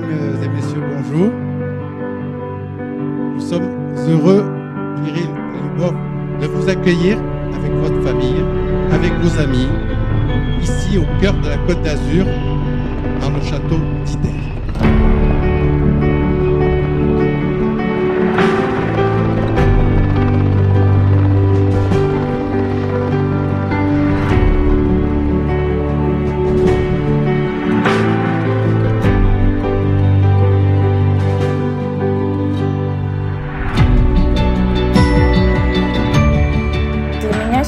bonjour. Nous sommes heureux, Kirill et de vous accueillir avec votre famille, avec vos amis, ici au cœur de la Côte d'Azur, dans le château d'Ider.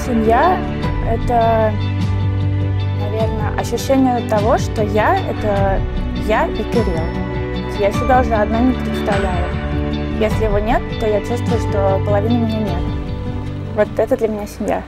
Семья — это, наверное, ощущение того, что я — это я и Кирилл. Я себя уже одной не представляю. Если его нет, то я чувствую, что половины меня нет. Вот это для меня семья.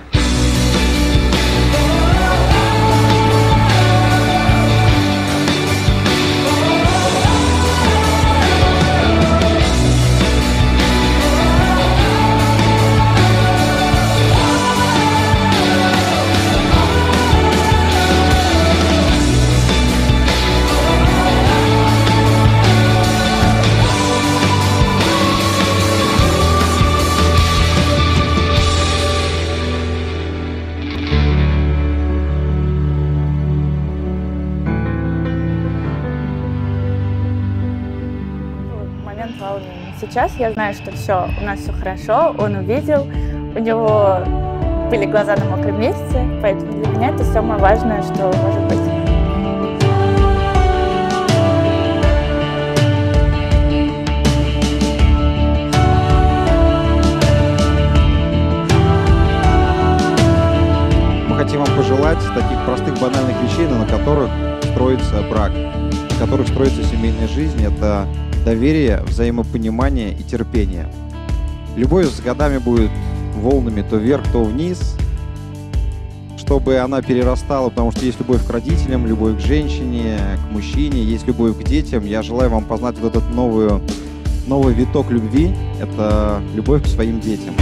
Момент волнения. Сейчас я знаю, что все, у нас все хорошо, он увидел, у него были глаза на мокром месте, поэтому для меня это самое важное, что может быть. Мы хотим вам пожелать таких простых банальных вещей, на которых строится брак, на которых строится семейная жизнь. Это доверие, взаимопонимание и терпение. Любовь с годами будет волнами то вверх, то вниз, чтобы она перерастала, потому что есть любовь к родителям, любовь к женщине, к мужчине, есть любовь к детям. Я желаю вам познать вот этот новую, новый виток любви. Это любовь к своим детям.